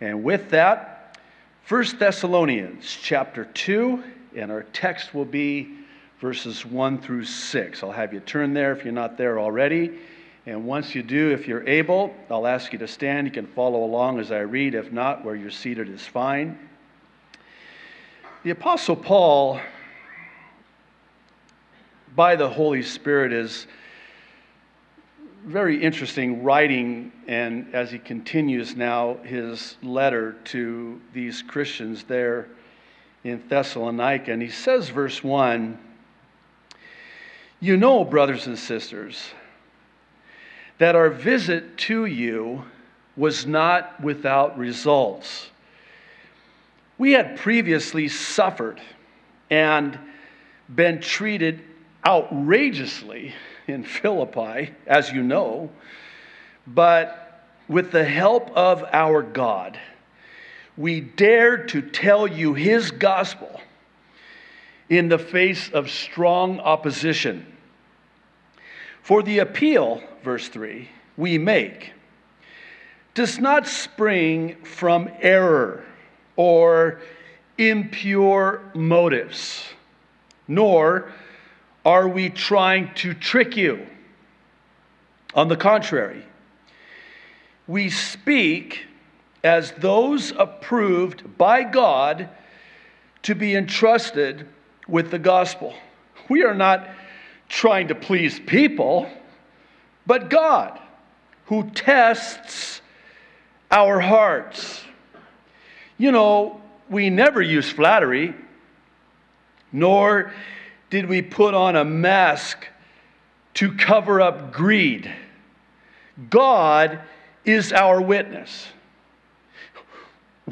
And with that, 1 Thessalonians chapter 2, and our text will be verses 1 through 6. I'll have you turn there if you're not there already. And once you do, if you're able, I'll ask you to stand. You can follow along as I read. If not, where you're seated is fine. The Apostle Paul, by the Holy Spirit, is very interesting writing, and as he continues now his letter to these Christians there in Thessalonica, and he says, verse 1 You know, brothers and sisters, that our visit to you was not without results. We had previously suffered and been treated outrageously in Philippi, as you know, but with the help of our God, we dared to tell you his gospel in the face of strong opposition. For the appeal, verse 3, we make does not spring from error or impure motives, nor are we trying to trick you? On the contrary, we speak as those approved by God to be entrusted with the gospel. We are not trying to please people, but God, who tests our hearts. You know, we never use flattery, nor did we put on a mask to cover up greed? God is our witness.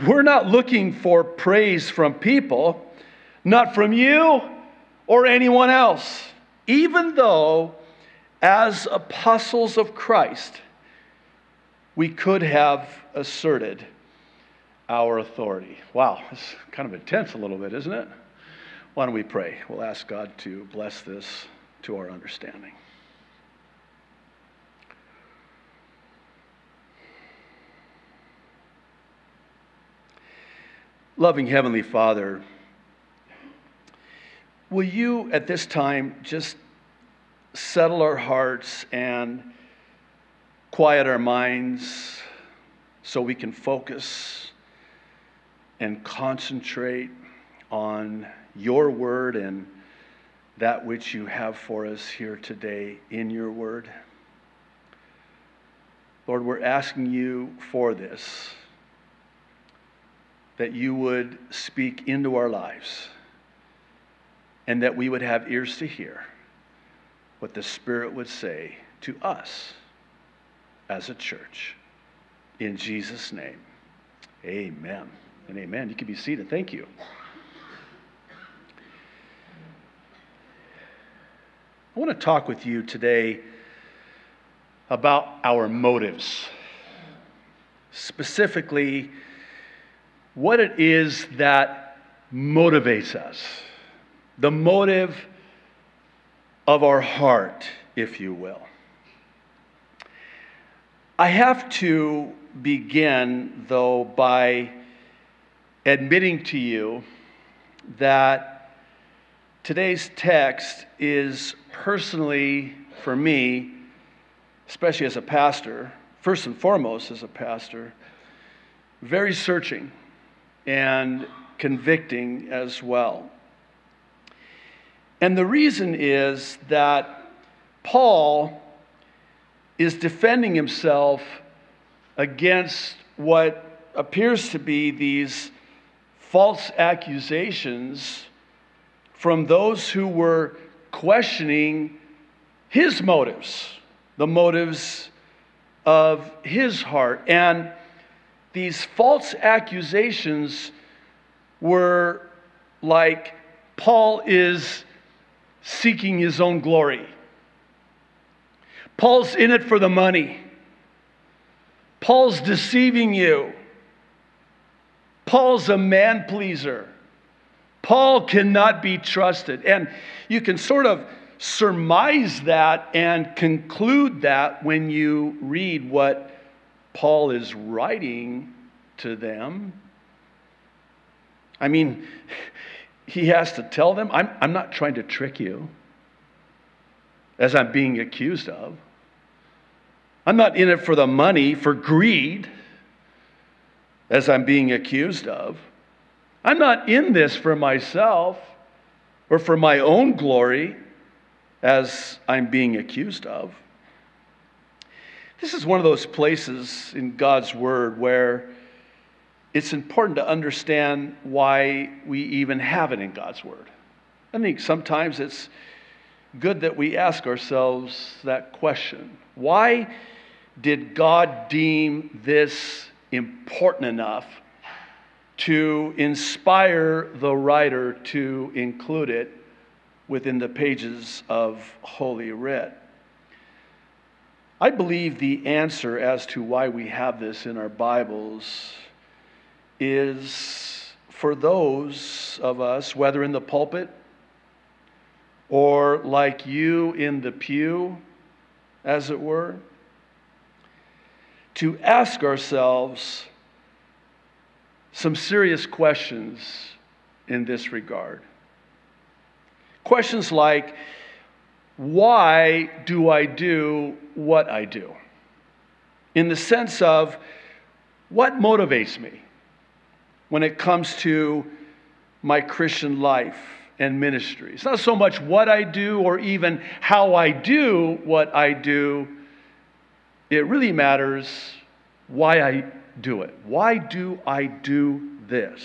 We're not looking for praise from people, not from you or anyone else, even though, as apostles of Christ, we could have asserted our authority. Wow, it's kind of intense a little bit, isn't it? Why don't we pray? We'll ask God to bless this to our understanding. Loving Heavenly Father, will you at this time just settle our hearts and quiet our minds so we can focus and concentrate on your word and that which you have for us here today in your word. Lord, we're asking you for this, that you would speak into our lives and that we would have ears to hear what the Spirit would say to us as a church. In Jesus' name, amen and amen. You can be seated. Thank you. I want to talk with you today about our motives. Specifically, what it is that motivates us. The motive of our heart, if you will. I have to begin, though, by admitting to you that today's text is personally, for me, especially as a pastor, first and foremost as a pastor, very searching and convicting as well. And the reason is that Paul is defending himself against what appears to be these false accusations from those who were questioning his motives, the motives of his heart. And these false accusations were like Paul is seeking his own glory. Paul's in it for the money. Paul's deceiving you. Paul's a man pleaser. Paul cannot be trusted. And you can sort of surmise that and conclude that when you read what Paul is writing to them. I mean, he has to tell them, I'm, I'm not trying to trick you, as I'm being accused of. I'm not in it for the money, for greed, as I'm being accused of. I'm not in this for myself or for my own glory, as I'm being accused of. This is one of those places in God's Word where it's important to understand why we even have it in God's Word. I think sometimes it's good that we ask ourselves that question Why did God deem this important enough to inspire the writer to include it within the pages of Holy Writ? I believe the answer as to why we have this in our Bibles is for those of us, whether in the pulpit or like you in the pew, as it were, to ask ourselves some serious questions in this regard. Questions like, why do I do what I do? In the sense of what motivates me when it comes to my Christian life and ministry. It's not so much what I do or even how I do what I do. It really matters why I do it. Why do I do this?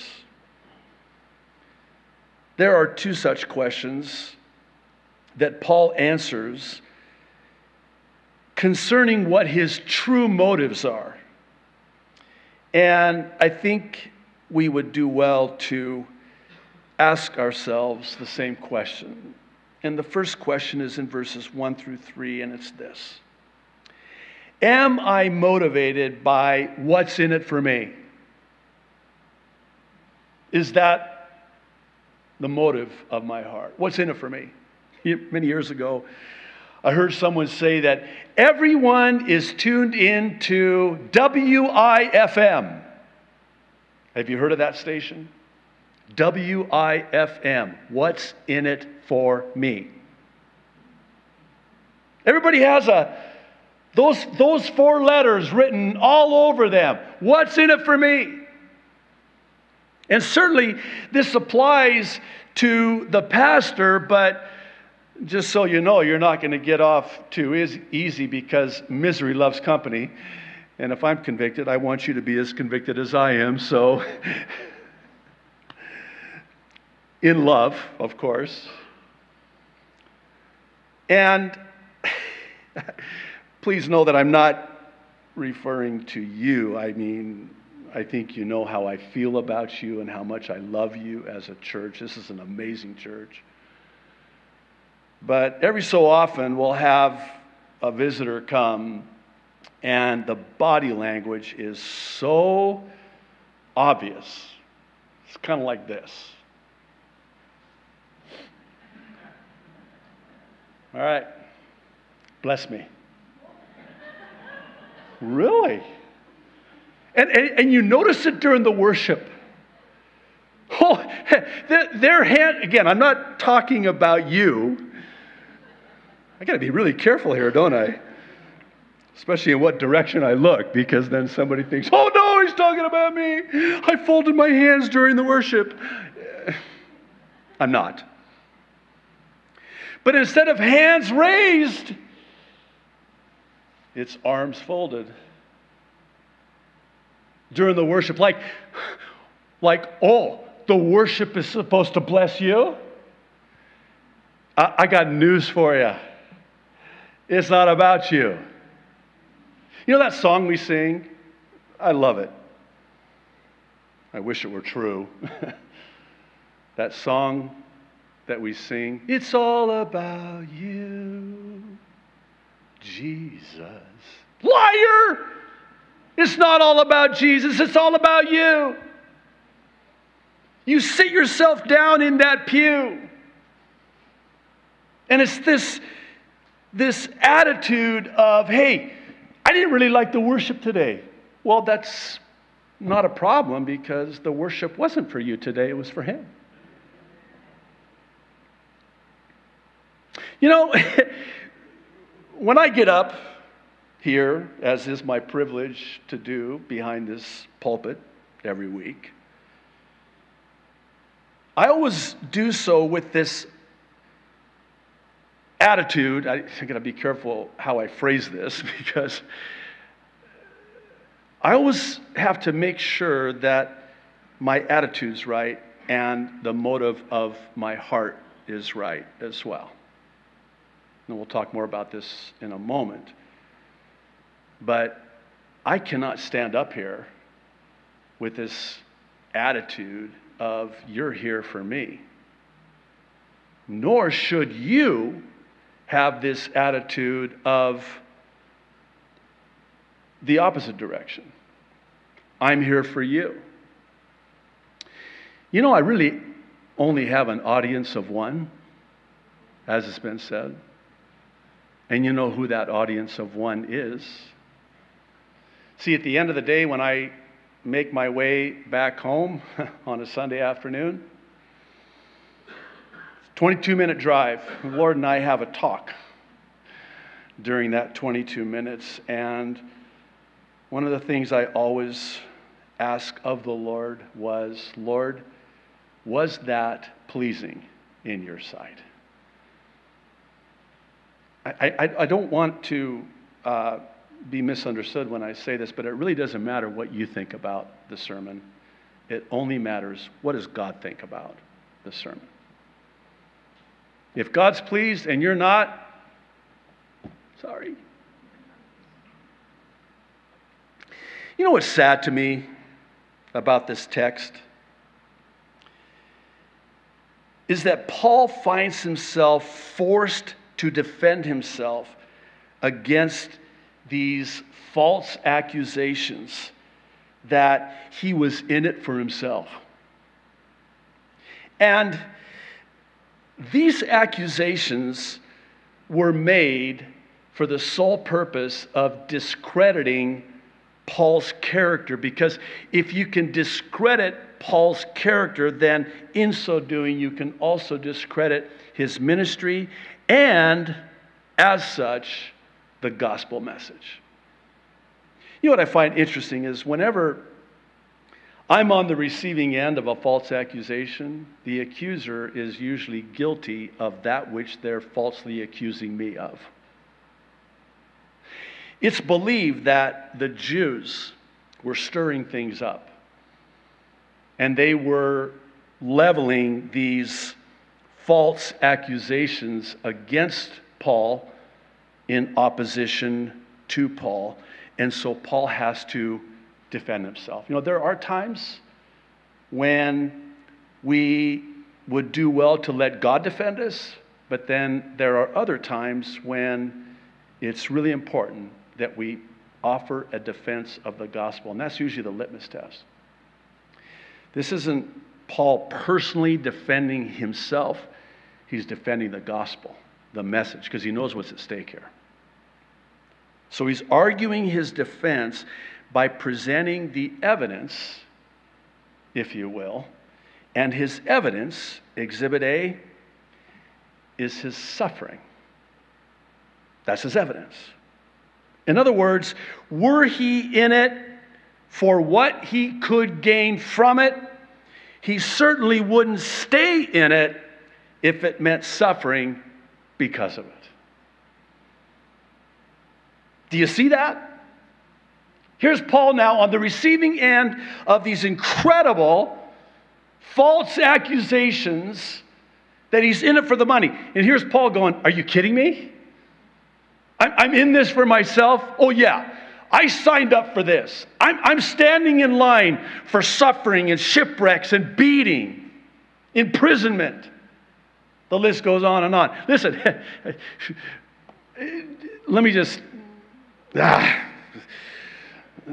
There are two such questions that Paul answers concerning what his true motives are. And I think we would do well to ask ourselves the same question. And the first question is in verses 1 through 3, and it's this Am I motivated by what's in it for me? Is that the motive of my heart? What's in it for me? many years ago, I heard someone say that everyone is tuned in to WIFM. Have you heard of that station? WIFM. What's in it for me? Everybody has a those, those four letters written all over them. What's in it for me? And certainly this applies to the pastor, but just so you know, you're not going to get off too is easy because misery loves company. And if I'm convicted, I want you to be as convicted as I am. So, in love, of course. And please know that I'm not referring to you. I mean, I think you know how I feel about you and how much I love you as a church. This is an amazing church. But every so often, we'll have a visitor come, and the body language is so obvious. It's kind of like this. All right, bless me. Really? And, and, and you notice it during the worship. Oh, their, their hand, again, I'm not talking about you. I got to be really careful here, don't I? Especially in what direction I look, because then somebody thinks, oh no, he's talking about me. I folded my hands during the worship. I'm not. But instead of hands raised, it's arms folded during the worship. Like, like, oh, the worship is supposed to bless you? I, I got news for you. It's not about you. You know that song we sing? I love it. I wish it were true. that song that we sing, it's all about you, Jesus. Liar! It's not all about Jesus, it's all about you. You sit yourself down in that pew. And it's this this attitude of, hey, I didn't really like the worship today. Well, that's not a problem because the worship wasn't for you today, it was for Him. You know, when I get up here, as is my privilege to do behind this pulpit every week, I always do so with this attitude. I, I gotta be careful how I phrase this because I always have to make sure that my attitude's right and the motive of my heart is right as well. And we'll talk more about this in a moment. But I cannot stand up here with this attitude of, you're here for me. Nor should you have this attitude of the opposite direction. I'm here for you. You know, I really only have an audience of one, as has been said. And you know who that audience of one is. See, at the end of the day, when I make my way back home on a Sunday afternoon, 22 minute drive. The Lord and I have a talk during that 22 minutes. And one of the things I always ask of the Lord was, Lord, was that pleasing in your sight? I, I, I don't want to uh, be misunderstood when I say this, but it really doesn't matter what you think about the sermon. It only matters what does God think about the sermon. If God's pleased and you're not, sorry. You know what's sad to me about this text? Is that Paul finds himself forced to defend himself against these false accusations that he was in it for himself. And these accusations were made for the sole purpose of discrediting Paul's character. Because if you can discredit Paul's character, then in so doing, you can also discredit his ministry and, as such, the gospel message. You know what I find interesting is whenever I'm on the receiving end of a false accusation, the accuser is usually guilty of that which they're falsely accusing me of. It's believed that the Jews were stirring things up and they were leveling these false accusations against Paul in opposition to Paul. And so Paul has to defend himself. You know, there are times when we would do well to let God defend us, but then there are other times when it's really important that we offer a defense of the gospel, and that's usually the litmus test. This isn't Paul personally defending himself, he's defending the gospel, the message, because he knows what's at stake here. So he's arguing his defense by presenting the evidence, if you will, and his evidence, Exhibit A, is his suffering. That's his evidence. In other words, were he in it for what he could gain from it, he certainly wouldn't stay in it if it meant suffering because of it. Do you see that? Here's Paul now on the receiving end of these incredible false accusations that he's in it for the money. And here's Paul going, Are you kidding me? I'm in this for myself? Oh, yeah. I signed up for this. I'm, I'm standing in line for suffering and shipwrecks and beating, imprisonment. The list goes on and on. Listen, let me just ah,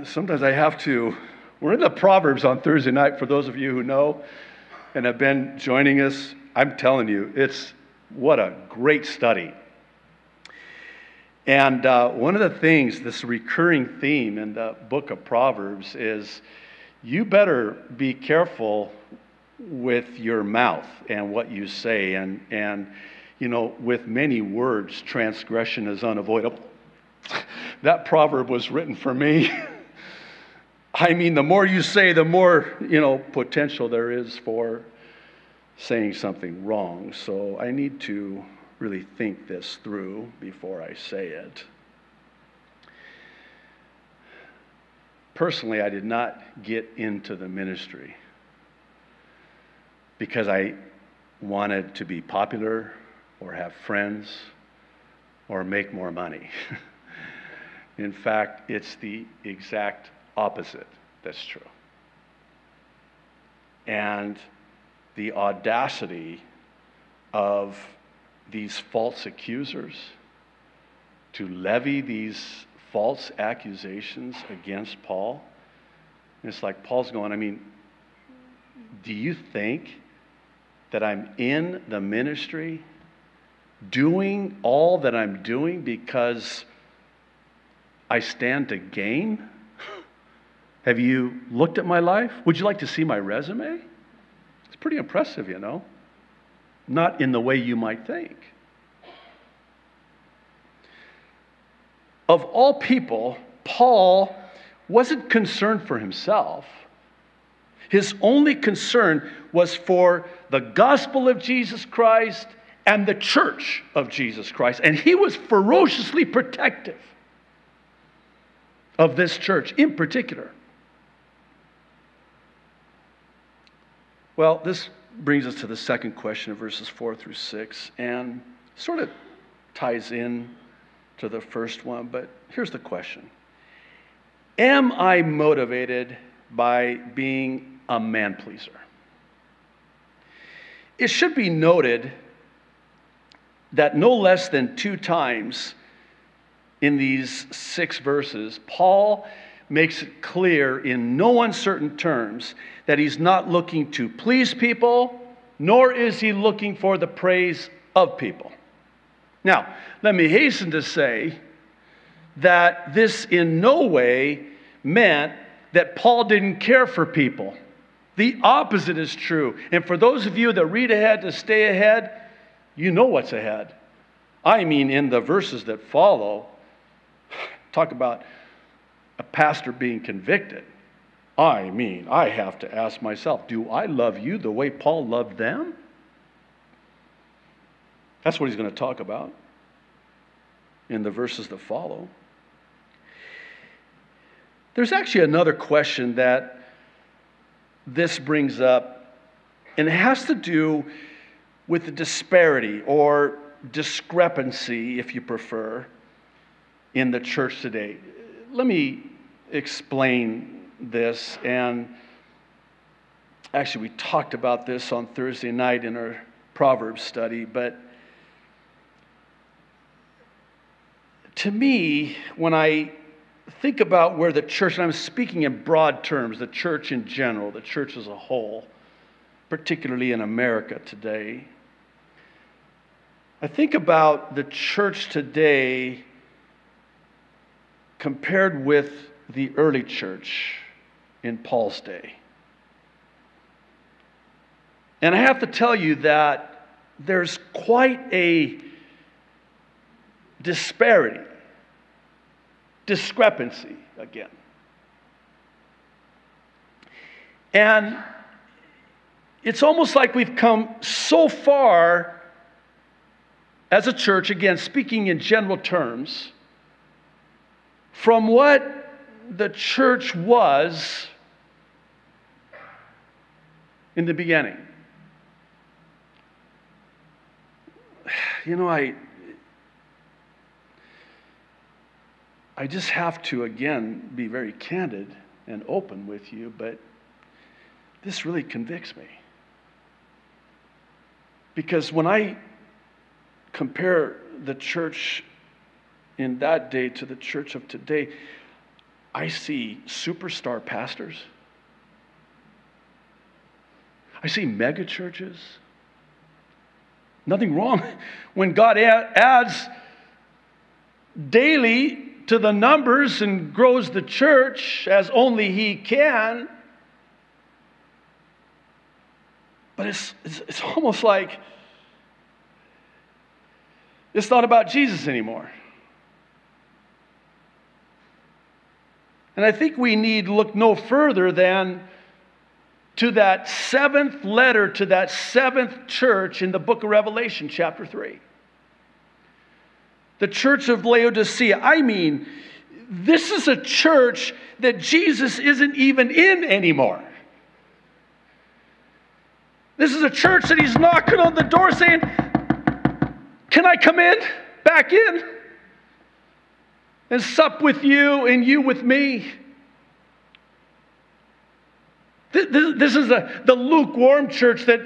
sometimes I have to. We're in the Proverbs on Thursday night for those of you who know and have been joining us. I'm telling you, it's what a great study. And uh, one of the things, this recurring theme in the book of Proverbs is you better be careful with your mouth and what you say. And, and you know, with many words, transgression is unavoidable. that proverb was written for me. I mean, the more you say, the more, you know, potential there is for saying something wrong. So I need to really think this through before I say it. Personally, I did not get into the ministry because I wanted to be popular or have friends or make more money. In fact, it's the exact opposite that's true. And the audacity of these false accusers to levy these false accusations against Paul. it's like Paul's going, I mean, do you think that I'm in the ministry doing all that I'm doing because I stand to gain? Have you looked at my life? Would you like to see my resume? It's pretty impressive, you know. Not in the way you might think. Of all people, Paul wasn't concerned for himself. His only concern was for the gospel of Jesus Christ and the church of Jesus Christ. And he was ferociously protective of this church in particular. Well, this brings us to the second question of verses 4 through 6 and sort of ties in to the first one, but here's the question Am I motivated by being a man pleaser? It should be noted that no less than two times in these six verses, Paul makes it clear in no uncertain terms that he's not looking to please people, nor is he looking for the praise of people. Now, let me hasten to say that this in no way meant that Paul didn't care for people. The opposite is true. And for those of you that read ahead to stay ahead, you know what's ahead. I mean, in the verses that follow, talk about a pastor being convicted. I mean, I have to ask myself do I love you the way Paul loved them? That's what he's going to talk about in the verses that follow. There's actually another question that this brings up, and it has to do with the disparity or discrepancy, if you prefer, in the church today. Let me explain this. And actually, we talked about this on Thursday night in our Proverbs study, but to me, when I think about where the church, and I'm speaking in broad terms, the church in general, the church as a whole, particularly in America today, I think about the church today compared with the early church in Paul's day. And I have to tell you that there's quite a disparity, discrepancy again. And it's almost like we've come so far as a church, again, speaking in general terms, from what the church was in the beginning. You know, I I just have to again be very candid and open with you, but this really convicts me. Because when I compare the church in that day to the church of today, I see superstar pastors. I see mega churches. Nothing wrong when God adds daily to the numbers and grows the church as only he can. But it's, it's, it's, almost like it's not about Jesus anymore. And I think we need look no further than to that seventh letter to that seventh church in the book of Revelation, chapter 3. The church of Laodicea. I mean, this is a church that Jesus isn't even in anymore. This is a church that he's knocking on the door saying, Can I come in? Back in? And sup with you and you with me. This is a, the lukewarm church that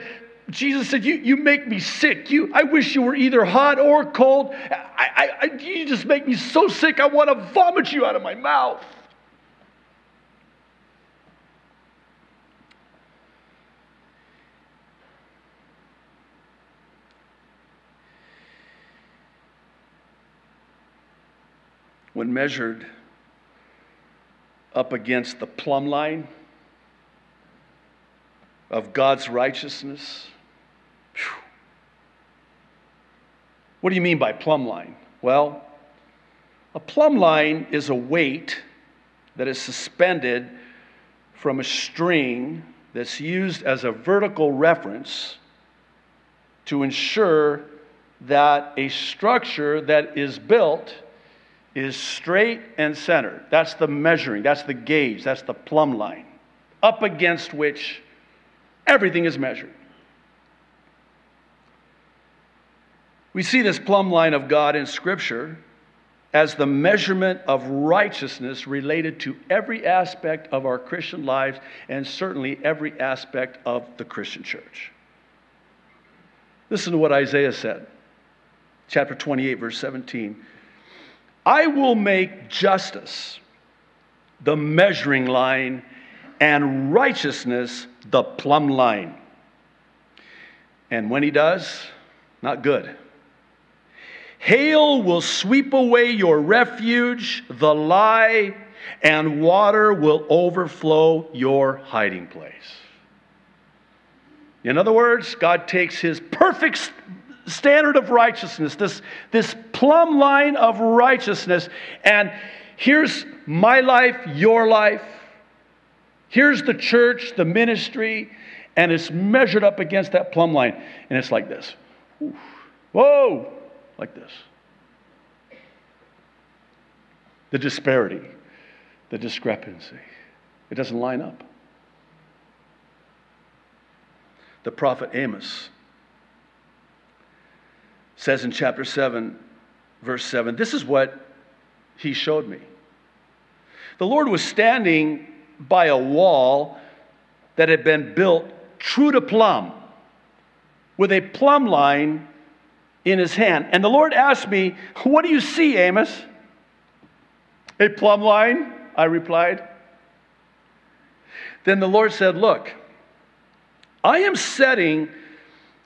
Jesus said, you, you make me sick. You, I wish you were either hot or cold. I, I, you just make me so sick, I want to vomit you out of my mouth. When measured up against the plumb line, of God's righteousness. What do you mean by plumb line? Well, a plumb line is a weight that is suspended from a string that's used as a vertical reference to ensure that a structure that is built is straight and centered. That's the measuring, that's the gauge, that's the plumb line, up against which Everything is measured. We see this plumb line of God in Scripture as the measurement of righteousness related to every aspect of our Christian lives and certainly every aspect of the Christian church. Listen to what Isaiah said, chapter 28, verse 17. I will make justice the measuring line and righteousness the plumb line. And when he does, not good. Hail will sweep away your refuge, the lie, and water will overflow your hiding place. In other words, God takes his perfect standard of righteousness, this, this plumb line of righteousness, and here's my life, your life, Here's the church, the ministry, and it's measured up against that plumb line. And it's like this. Whoa! Like this. The disparity, the discrepancy. It doesn't line up. The prophet Amos says in chapter 7, verse 7, this is what he showed me. The Lord was standing by a wall that had been built true to plumb with a plumb line in his hand. And the Lord asked me, What do you see, Amos? A plumb line, I replied. Then the Lord said, Look, I am setting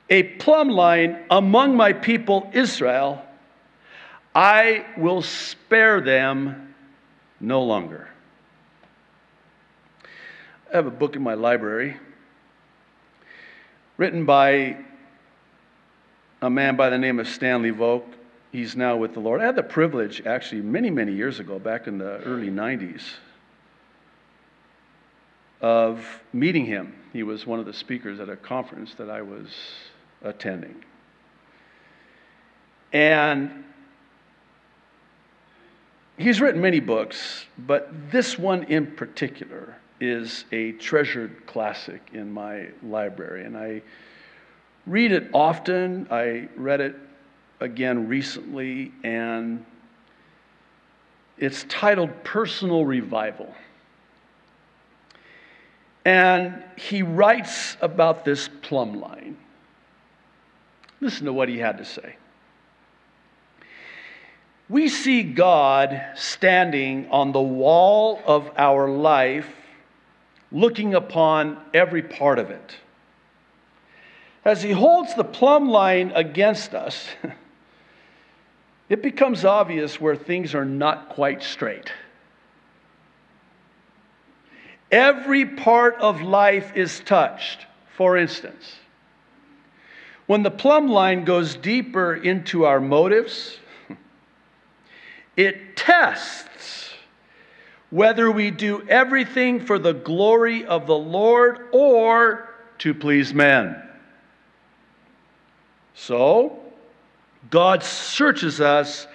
a plumb line among my people Israel. I will spare them no longer. I have a book in my library written by a man by the name of Stanley Voke. He's now with the Lord. I had the privilege, actually, many, many years ago, back in the early 90s, of meeting him. He was one of the speakers at a conference that I was attending. And he's written many books, but this one in particular is a treasured classic in my library, and I read it often. I read it again recently, and it's titled Personal Revival. And he writes about this plumb line. Listen to what he had to say. We see God standing on the wall of our life looking upon every part of it. As he holds the plumb line against us, it becomes obvious where things are not quite straight. Every part of life is touched. For instance, When the plumb line goes deeper into our motives, it tests whether we do everything for the glory of the Lord or to please men. So, God searches us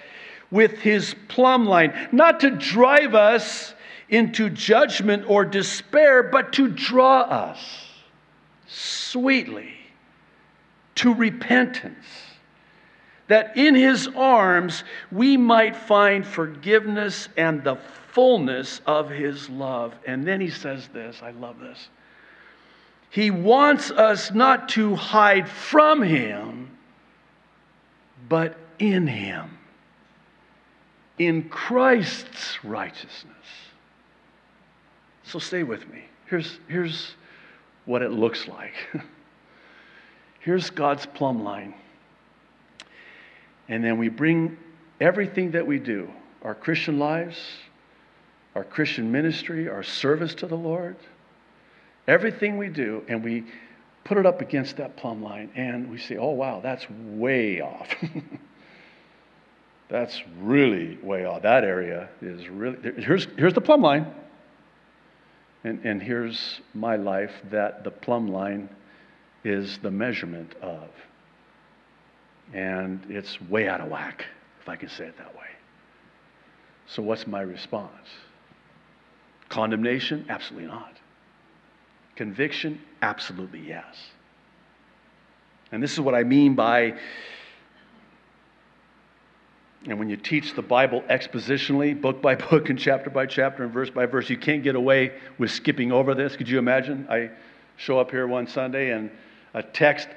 with his plumb line, not to drive us into judgment or despair, but to draw us sweetly to repentance, that in his arms we might find forgiveness and the fullness of his love. And then he says this I love this. He wants us not to hide from him, but in him, in Christ's righteousness. So stay with me. Here's, here's what it looks like. Here's God's plumb line. And then we bring everything that we do our Christian lives, our Christian ministry, our service to the Lord, everything we do, and we put it up against that plumb line, and we say, oh, wow, that's way off. that's really way off. That area is really, here's, here's the plumb line. And, and here's my life that the plumb line is the measurement of. And it's way out of whack, if I can say it that way. So, what's my response? Condemnation? Absolutely not. Conviction? Absolutely yes. And this is what I mean by, and when you teach the Bible expositionally, book by book and chapter by chapter and verse by verse, you can't get away with skipping over this. Could you imagine? I show up here one Sunday and a text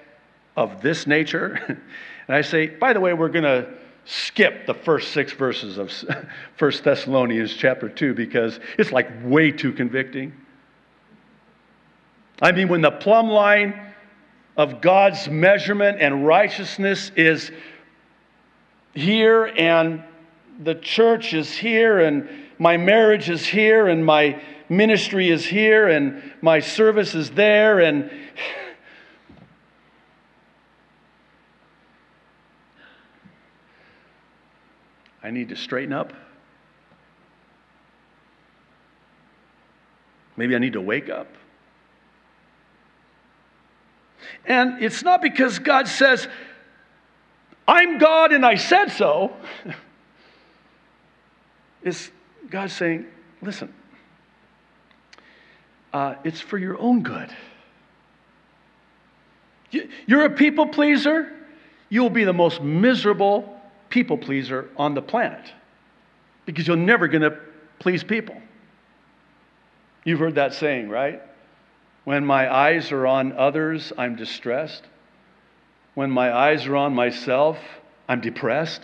of this nature, and I say, by the way, we're going to skip the first six verses of 1 Thessalonians chapter 2 because it's like way too convicting. I mean, when the plumb line of God's measurement and righteousness is here, and the church is here, and my marriage is here, and my ministry is here, and my service is there, and I need to straighten up. Maybe I need to wake up. And it's not because God says, I'm God and I said so. it's God saying, listen, uh, it's for your own good. You're a people pleaser, you'll be the most miserable people pleaser on the planet because you're never going to please people. You've heard that saying, right? When my eyes are on others, I'm distressed. When my eyes are on myself, I'm depressed.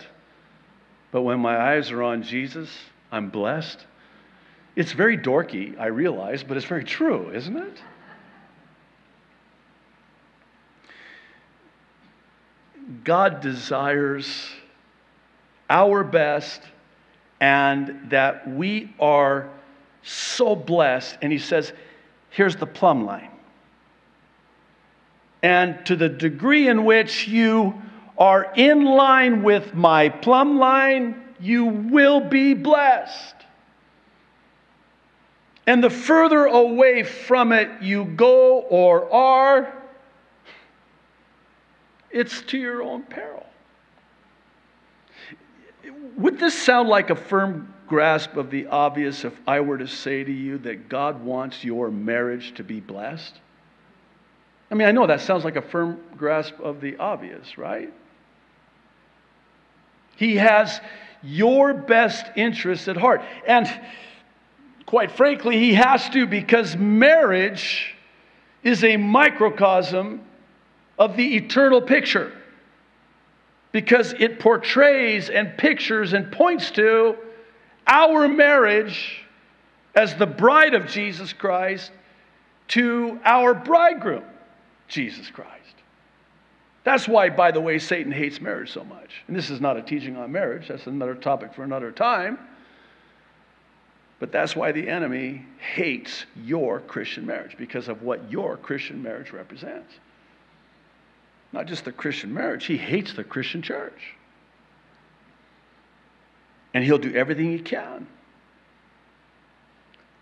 But when my eyes are on Jesus, I'm blessed. It's very dorky, I realize, but it's very true, isn't it? God desires our best and that we are so blessed. And he says, here's the plumb line. And to the degree in which you are in line with my plumb line, you will be blessed. And the further away from it you go or are, it's to your own peril. Would this sound like a firm grasp of the obvious if I were to say to you that God wants your marriage to be blessed? I mean, I know that sounds like a firm grasp of the obvious, right? He has your best interests at heart. And quite frankly, he has to because marriage is a microcosm of the eternal picture because it portrays and pictures and points to our marriage as the bride of Jesus Christ to our bridegroom, Jesus Christ. That's why, by the way, Satan hates marriage so much. And this is not a teaching on marriage, that's another topic for another time. But that's why the enemy hates your Christian marriage, because of what your Christian marriage represents. not just the Christian marriage, he hates the Christian church. And he'll do everything he can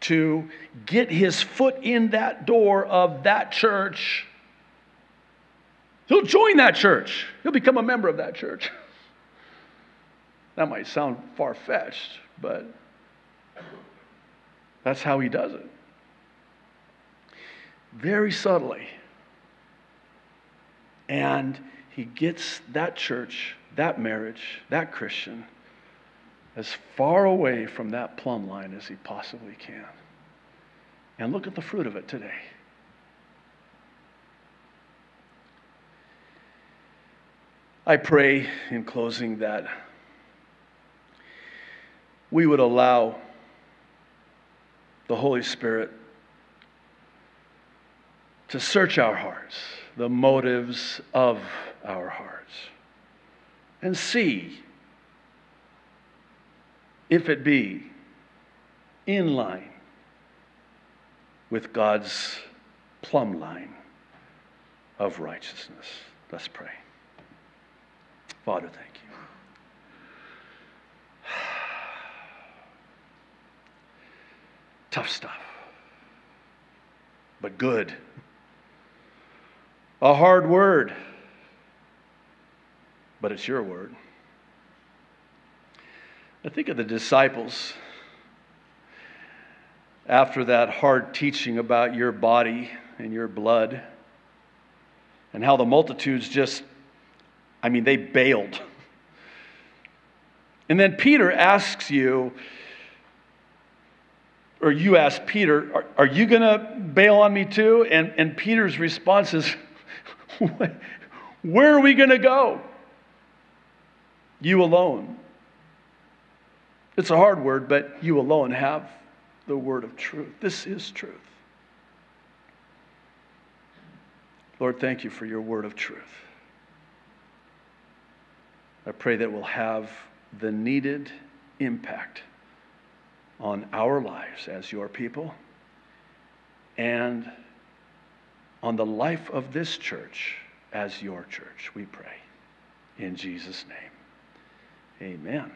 to get his foot in that door of that church. He'll join that church, he'll become a member of that church. That might sound far fetched, but that's how he does it. Very subtly. And he gets that church, that marriage, that Christian as far away from that plumb line as he possibly can. And look at the fruit of it today. I pray in closing that we would allow the Holy Spirit to search our hearts, the motives of our hearts, and see if it be in line with God's plumb line of righteousness. Let's pray. Father, thank you. Tough stuff, but good. A hard word, but it's your word. I think of the disciples after that hard teaching about your body and your blood and how the multitudes just, I mean, they bailed. And then Peter asks you, or you ask Peter, Are, are you going to bail on me too? And, and Peter's response is, Where are we going to go? You alone. It's a hard word, but you alone have the word of truth. This is truth. Lord, thank you for your word of truth. I pray that we'll have the needed impact on our lives as your people and on the life of this church as your church, we pray. In Jesus' name, amen.